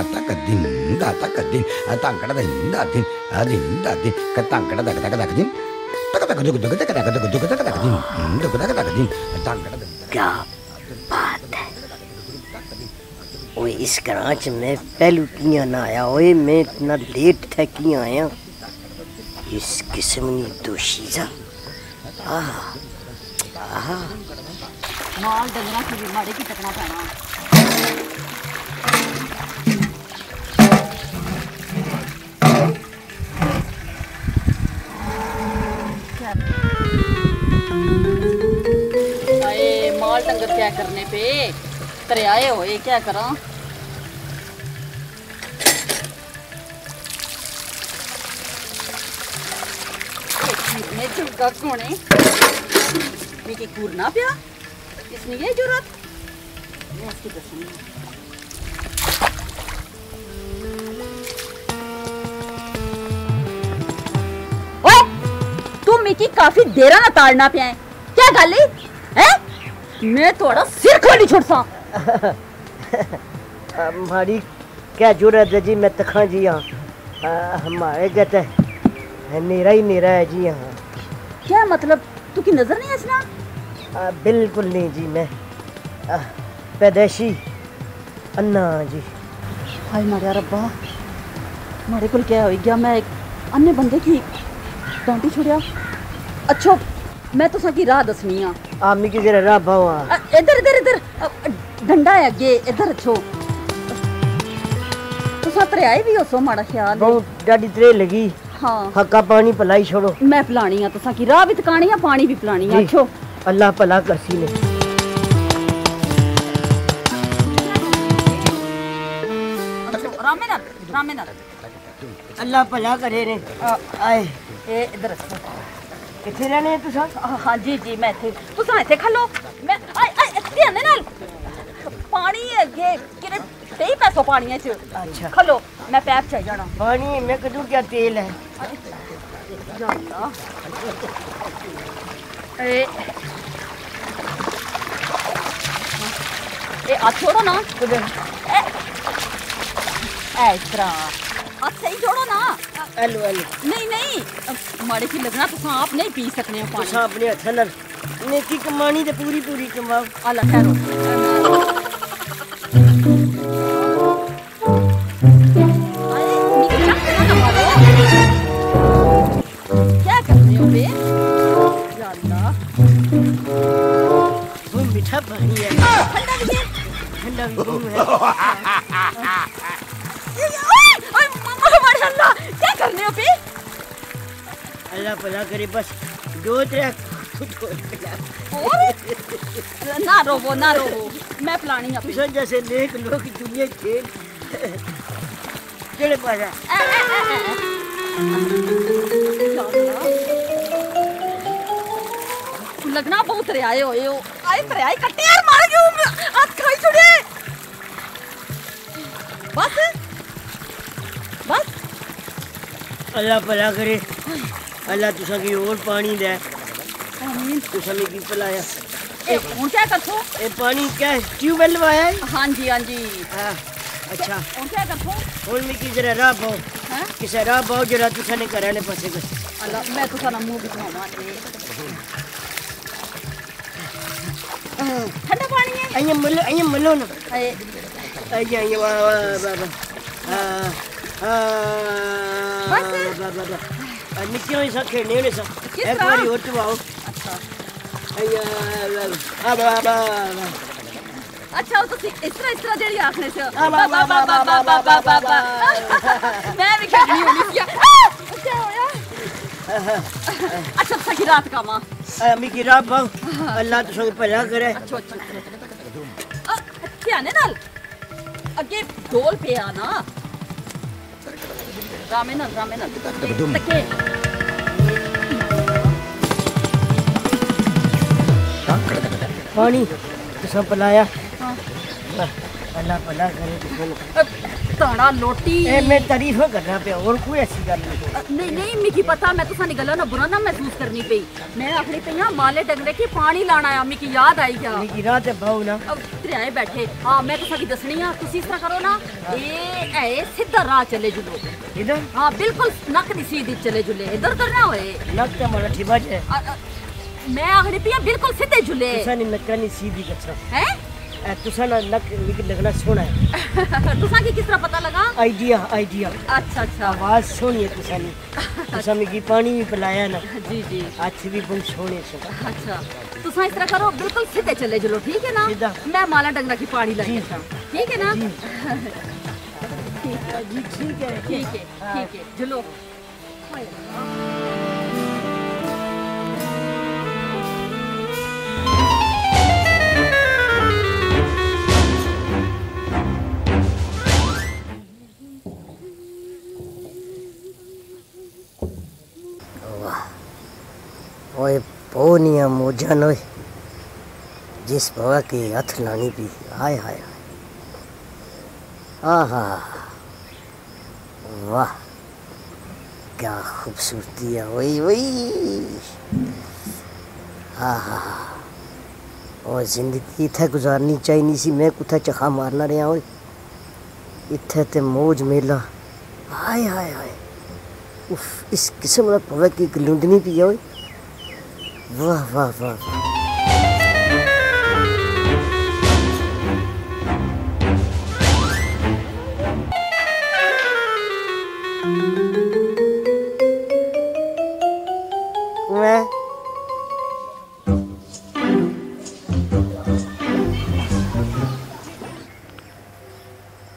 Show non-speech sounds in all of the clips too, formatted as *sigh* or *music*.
தாத்தா கத்தின் தாத்தா கத்தின் தாங்கடத இந்தாத்தின் அது இந்தாத்தின் கத்தாங்கடத கதக தகதின் क्या बात है? ओए इस कराच में पहलू किया ना आया ओए मैं इतना लेट था कि आया। इस किस्म की दोशीजा आहा आहा। माल डंगरा की बीमारी की टकना पैना क्या करने पे? तेरे आए होए क्या करा? मैं है मेरी कूरना पिया? ये ज़रूरत? मैं तू मिकी काफ़ी देरा ना ताड़ना है क्या गल है? हैं? मैं थोड़ा सिर खोली छुड़सा *laughs* हमारी क्या ज़रूरत है जी? मैं तखा जी हाँ हमारे कहते हैं नेरा ही नेरा है जी हाँ क्या मतलब? तू की नज़र नहीं आसना बिल्कुल नहीं जी मैं। पैदाइशी। अन्ना जी। हाय मारे रब्बा। मारे कुल क्या हो गया? मैं एक अन्य बंदे की डांटी छुड़िया। अच्छा मैं तो की राह दसनी आ। आमी की जरा राह भाव। इधर इधर इधर। डंडा है अगे इधर अच्छो तुसा तरे आए भी हो सो माड़ा ख्याल। है। बहुत डाडी त्रे लगी। हाँ। हक्का पानी पलाई छोड़ो। मैं पिलानी आ तुसा की राह भी तकानी आ पानी भी पिलानी जी। अच्छो अल्लाह भला करसी ने। रामे ना रामे ना अल्लाह भला करे ने। आए। ए इधर ਇੱਥੇ ਰਹਿਣੇ ਤੁਸੀਂ ਹਾਂਜੀ ਜੀ ਮੈਂ ਇੱਥੇ ਤੁਸੀਂ ਇੱਥੇ ਖਾ ਲਓ ਮੈਂ ਧਿਆਨ ਨਾਲ ਪਾਣੀ ਅੱਗੇ ਕਿਰੇ ਸਹੀ ਪੈਸੋ ਪਾਣੀ ਚ अच्छा। खा लो मैं पैप चाहिए जाना। पानी में कदू क्या तेल है? ए ए हाथ छोड़ो ना। ए इस तरह। हाथ सही छोड़ो ना। हेलो हेलो नहीं नहीं। अब माड़े की लगना तुम आप नहीं पी सकने हो तुसा पानी अपने हथा नाल। नेकी कमानी ते पूरी पूरी कमाओ। आला ठहरो मारो। क्या कर रहे हो बे? वो मीठा पानी है। ठंडा भी ठंडा भी है। *laughs* अल्लाह भला करे बस दो त्रै ना रोवो ना रोवो। मैं पिलानी अपनी। तुसा जैसे नेक लोग दुनिया खेल केड़े पासा। लगना बहुत रे आए होए हो आए पर आए कट्टे यार मार गए हाथ खाई छोड़े। बस। बस। अल्लाह भला करे। अल्लाह तुसा की और पानी दे। आमीन। तुसा मिगी पिलाया। ए हूँ क्या करथो? ये पानी क्या ट्यूबवेल लवाया है? हाँ जी हाँ जी। हाँ, अच्छा। हूँ क्या करथो? हुन मिगी जरा राह पाओ। हैं? किसे राह पाओ जरा तुसा ने घर आले पासे कर अल्लाह मैं तो सारा मुँह दिखावा ठंडा पानी है? अइया मलो अइया मलो ना। ए, अइया अइया वाह वाह वाह वाह हाँ हाँ बस? निक्के होए सा खेलने होने सा। एक बारी और तो आओ। अच्छा। अच्छा तो इस तरह इस तरह जेड़ी आखने से वाह, वाह, वाह, वाह, वाह, वाह, वाह, वाह, वाह। मैं भी खेलनी होनी थी आ, क्या होया। अच्छा सकी रात का माँ। अ, मिगी राह अल्लाह तुसा की भला करे। अच्छा अच्छा ध्यान नाल। अगे डोल पे आना। ramenan ramenan. Kita bedum. पानी तो सब पलाया हाँ। अल्लाह पला करे तुसा ताड़ा लोटी ए मैं तारीफ़ करना पे और कोई ऐसी गल नहीं अ, नहीं नहीं मिकी पता मैं तुसा गल्ला ना बुरा ना महसूस करनी पई मैं आखनी पई हाँ माले डंगरे की पानी लाना आया मिकी याद आई गया लेकिन रात है भाऊ ना अब त्रियाए बैठे हाँ मैं तुसा की दसनी आ तुसी इस तरह करो ना ए ए सीधा राह चले जुलो इधर हाँ बिल्कुल नक दी सीधी चले जुले इधर करना होए नक ते मारा ठिबा है अ, अ, मैं आखनी पई हाँ, बिल्कुल सीधे जुले तुसा नहीं नक्का नहीं सीधी कच्छा हैं ए तुसा ना नक लगना सोना है *laughs* तुसा की किस तरह पता लगा? Idea idea. अच्छा अच्छा। आवाज़ सोनी है तुसा नहीं तुसा मिगी पानी भी पिलाया ना। जी जी। हथ भी बड़े सोने से अच्छा। तुसा इस तरह करो बिल्कुल सीधे चले चलो ठीक है ना? सीधा। मैं माला डंगरा की पानी। अच्छा ठीक है ना? *laughs* जी। ठीक है। ठीक है। ठीक है। चलो। मोजन ओए जिस बाबा के हथ लानी पी हाय हाय आहा, वाह, क्या खूबसूरती है, वही वही। हाँ हाँ और ज़िंदगी इत्थै गुजारनी चाहिए सी, मैं कुत्थै चखा मारना रहा ओए इत्थै ते मौज मेला। हाय हाय हाय उफ, इस किस्म का पवे की लुंडनी पी ओए वाह वाह वाह वाह मैं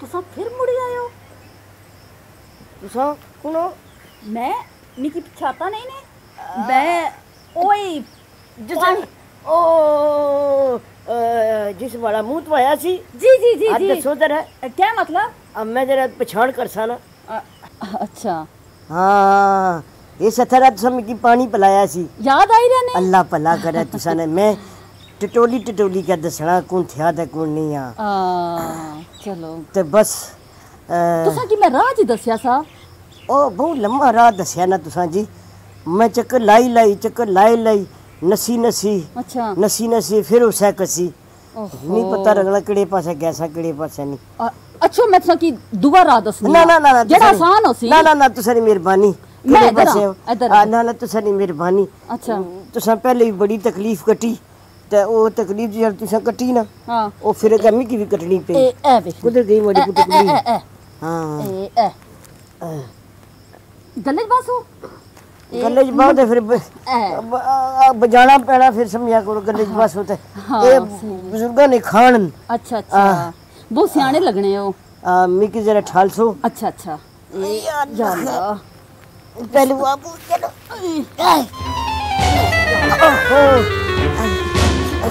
तुसा फिर मुड़ी आए हो तुसा कौन हो मैं मिकी पछाता नहीं ने मैं जिस ओ अ, जिस वाला मुँह तो आया सी। जी जी जी आज जी। दसो जरा क्या मतलब? अब मैं जरा पछाण कर सा ना अ, अच्छा। हाँ ये सथरा तुसा मिगी पानी पिलाया सी। याद आई रहने? अल्लाह भला करे तुसा ने मैं टटोली टटोली के दसना कौन थिया ते कौन नहीं आ। चलो। ते बस तुसा की मैं राह जी दसिया सा? ओ बहुत लंबा राह दसिया ना तुसा जी। मैं चक्कर लाई लाई चक्कर लाई लाई नसी नसी अच्छा। नसी नसी फिर उसे कसी। नहीं पता लगना केड़े पासे गैसा केड़े पासे नहीं। अच्छा मैं तुसा की दुआ राह दसनी ना ना ना जेड़ा आसान हो सी ना ना ना तुसा दी मेहरबानी। मैं इधर इधर। ना ना तुसा दी मेहरबानी। अच्छा। तुसा पहले ही बड़ी तकलीफ़ कटी ते तकलीफ़ जब तुसा कटी ना। हाँ। ओ फिर अगर मिगी भी कटनी ए पई। ए वे कुदर गई बड़ी ए, कुछ ए, ए, तकलीफ़ ए, हाँ। ए, ए। गले च बहुत है फिर बजाना पैना फिर समझा करो गले च बस होते हाँ, ये। बुज़ुर्गों ने खान अच्छा अच्छा बहुत सियाने लगने हो मिकी जरा ठाल सो अच्छा अच्छा अल्लाह पहले आप चलो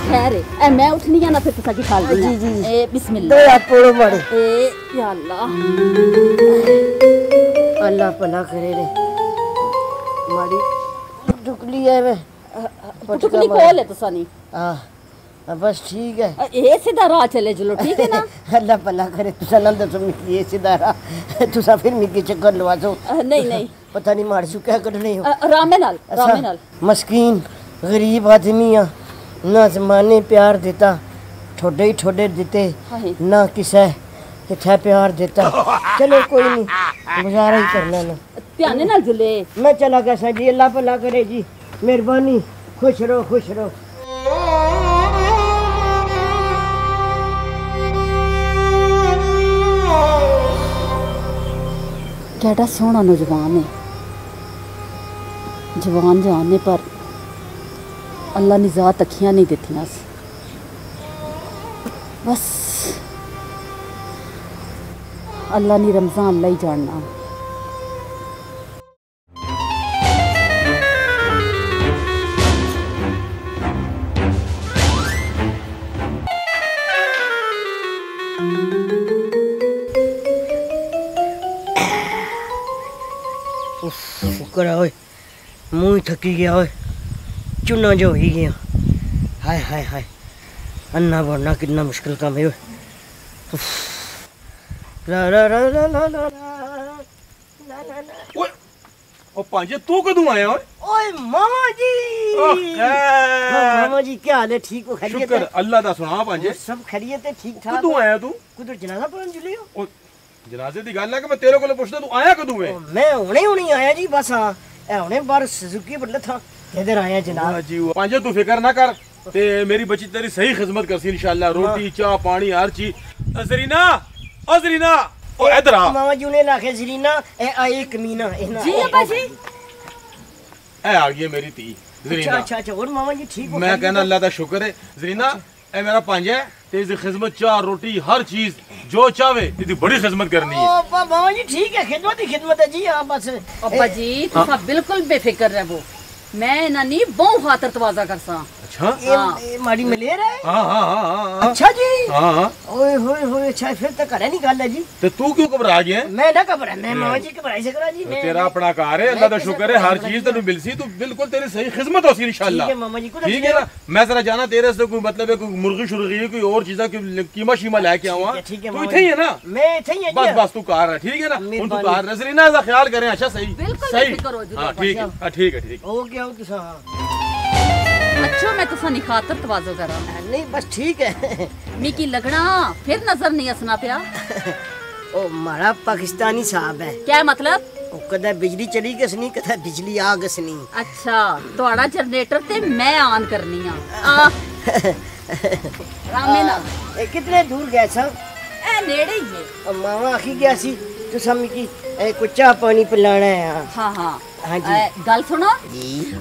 खैर ए मैं उठनी ना फिर तुसा की खाल जी, जी, जी। ए दो हाथ तोड़ो मारे ए या अल्लाह अल्लाह भला करे रे मारी टुकली है वे। है नी हाँ हाँ, बस ठीक है। ए सीधा राह चले चलो ठीक है ना? *laughs* अल्लाह भला करे तुसा ना दसो मिकी ये सिदारा तुसा फिर मिकी चक्कर लवा दो। नहीं नहीं। *laughs* पता नहीं मार चुका कटने हो रामे नाल रामे नाल। मस्कीन गरीब आदमी आ। ना जमाने प्यार देता ठोडे ही ठोडे देते ना किसे इत्थै प्यार देता। चलो कोई नहीं गुजारा ही करना ना। ध्यान नाल जुले मैं चला गया सा जी अल्लाह भला करे जी मेहरबानी खुश रहो खुश रहो केड़ा सोहना नौजवान है जवान जाने पर अल्लाह ने जात अखियाँ नहीं सी बस अल्लाह ने रमज़ान ही जानना ઉફ ફકરા હોય હું થકી ગયા હોય ચૂના જો હોઈ ગયા हाय હાય હાય અન્ના ભરના કેટલા મુશ્કેલ કામ ओए। मामा जी! मामा जी क्या हाल है? ठीक हो शुक्र अल्लाह सुना सब ठीक ठाक तू आया तू? कुदर जनाजा पढ़न जुलियो ਜਨਾਜ਼ੇ ਦੀ ਗੱਲ ਹੈ ਕਿ ਮੈਂ ਤੇਰੇ ਕੋਲ ਪੁੱਛਦਾ ਤੂੰ ਆਇਆ ਕਦੋਂ ਵੇ ਮੈਂ ਹੁਣੇ ਹੁਣੇ ਆਇਆ ਜੀ ਬਸ ਆ ਇਹ ਹੁਣੇ ਬਾਹਰ ਸੁਜ਼ੂਕੀ ਬਦਲ ਥਾ ਕਿਧਰ ਆਇਆ ਜਨਾਬ ਜੀ ਪੰਜ ਤੂੰ ਫਿਕਰ ਨਾ ਕਰ ਤੇ ਮੇਰੀ ਬੱਚੀ ਤੇਰੀ ਸਹੀ ਖਿਦਮਤ ਕਰਸੀ ਇਨਸ਼ਾਅੱਲਾ ਰੋਟੀ ਚਾਹ ਪਾਣੀ ਹਰ ਚੀਜ਼ ਅਜ਼ਰੀਨਾ ਅਜ਼ਰੀਨਾ ਓ ਇਧਰ ਆ ਮਾਮਾ ਜੀ ਨੇ ਲਾਖੇ ਜ਼ਰੀਨਾ ਇਹ ਆਈ ਕਮੀਨਾ ਇਹਨਾਂ ਜੀ ਅੱਪਾ ਜੀ ਇਹ ਆ ਗਈ ਮੇਰੀ ਧੀ ਜ਼ਰੀਨਾ ਅੱਛਾ ਅੱਛਾ ਹੋਰ ਮਾਮਾ ਜੀ ਠੀਕ ਹੋ ਮੈਂ ਕਹਿੰਦਾ ਅੱਲਾ ਦਾ ਸ਼ੁਕਰ ਹੈ ਜ਼ਰੀਨਾ ਇਹ ਮੇਰਾ ਪੰਜ ਹੈ ਤੇ ਇਸ ਖਿਦਮਤ ਚਾਹ ਰੋਟੀ ਹਰ ਚੀਜ਼ जो चाहे इतनी बड़ी खिदमत करनी है। बाबा जी ठीक है खिदमत ही खिदमत है जी आप बस। अब्बा जी तुम बिल्कुल बेफिक्र रहो। मैं इन्हें नहीं बहुत खातर तवाजा कर सा अच्छा? ये माड़ी में ले रहे हाँ, हाँ, हाँ, अच्छा जी। ओए होए होए अच्छा फिर तो करे निकाला जी। तो तू क्यों घबरा जे मैं ना घबरा मैं मामा जी घबराई से करा जी तो मैं तेरा अपना कार है अल्लाह का शुक्र है हर चीज़ तेनू मिलसी तू बिल्कुल तेरी सही खिदमत होसी इंशाल्लाह ठीक है मामा जी को ठीक है ना? मैं जरा जाना तेरे से कोई मतलब है कोई मुर्गी शुर्गी कोई और चीजा की कीमा शीमा लेके आवा तू इथे ही है ना? मैं इथे ही है बस बस तू है ठीक है ना? उन तू ना ख्याल करें अच्छा सही सही। हाँ ठीक है ठीक है ठीक ओके ओके साहब अच्छा मैं तुसा खातर तवाजो करा। नहीं बस ठीक है। मिकी लगना फिर नज़र नहीं असना पिया। ओ मारा पाकिस्तानी साहब है। क्या मतलब? कदा बिजली चली गसनी कदा बिजली आ गसनी अच्छा तोड़ा जनरेटर ते मैं ऑन करनी हाँ रामे ना। ए, कितने दूर गए सब ए नेड़े ही है। मामा आखी गया सी तुसा मिकी कुछ चाह पानी पिलाना है। हाँ हाँ। हाँ जी गल सुनो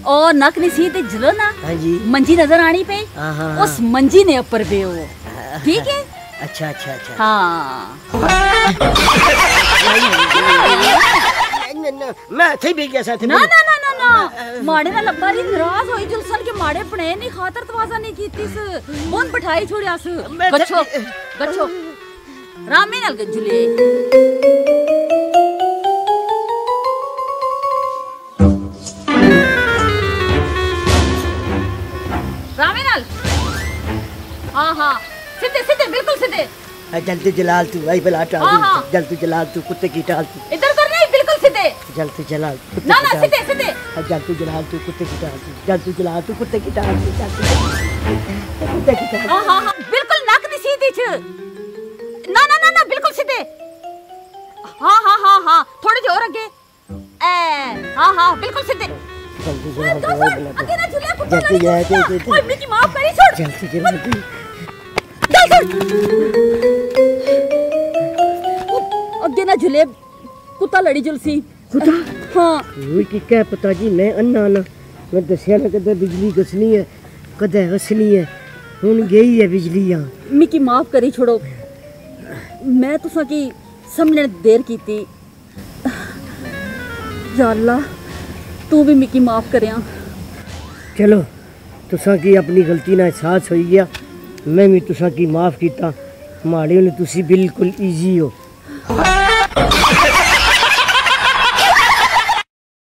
ओ नक नसी ते जलो ना हाँ जी मंजी नज़र आनी पे उस मंजी ने ऊपर पे वो ठीक है अच्छा अच्छा अच्छा हाँ मैं थे भी गया साथ ना ना ना ना ना माड़े ना लब्बा री नाराज़ होई जुलसन के माड़े पणे नहीं खातर तवाजा नहीं कीती स बोन बिठाई छोड़या स गच्छो गच्छो रामे नाल गजले हाँ हाँ सीधे सीधे बिल्कुल सीधे। जल्दी जलाल तू आई बला टाल हाँ। जल्दी जलाल तू कुत्ते की टाल तू। इधर कर नहीं बिल्कुल सीधे। जल्दी जलाल ना ना सीधे सीधे। जल्दी जलाल तू कुत्ते की टाल तू जल्दी जलाल तू कुत्ते की टाल तू कुत्ते की टाल हाँ हाँ बिल्कुल नाक नहीं सीधी छ। ना ना ना ना बिल्कुल सीधे। हाँ हाँ हाँ हाँ थोड़े ज़ोर और आगे हाँ हाँ बिल्कुल सीधे। जल्दी जलाल तू जल्दी जल्दी जल्दी जल्दी जल्दी जल्दी जल्दी जल्दी जल्दी जल्दी जल्दी जल्दी अगे ना झुले कुत्ता लड़ी जुलसी कुत्ता? हाँ। वो की क्या पता जी मैं अन्ना ना। मैं दसिया ना कदे बिजली गसनी है कदे हसनी है। हुन गई है बिजली यहाँ मिकी माफ़ करी छोड़ो। मैं तुसा की समझने देर की थी याल्ला तू भी मिकी माफ़ करया चलो तुसा की अपनी गलती ना एहसास हो गया मैं भी तुसा की माफ़ किया माड़े ने तुसी बिल्कुल ईजी हो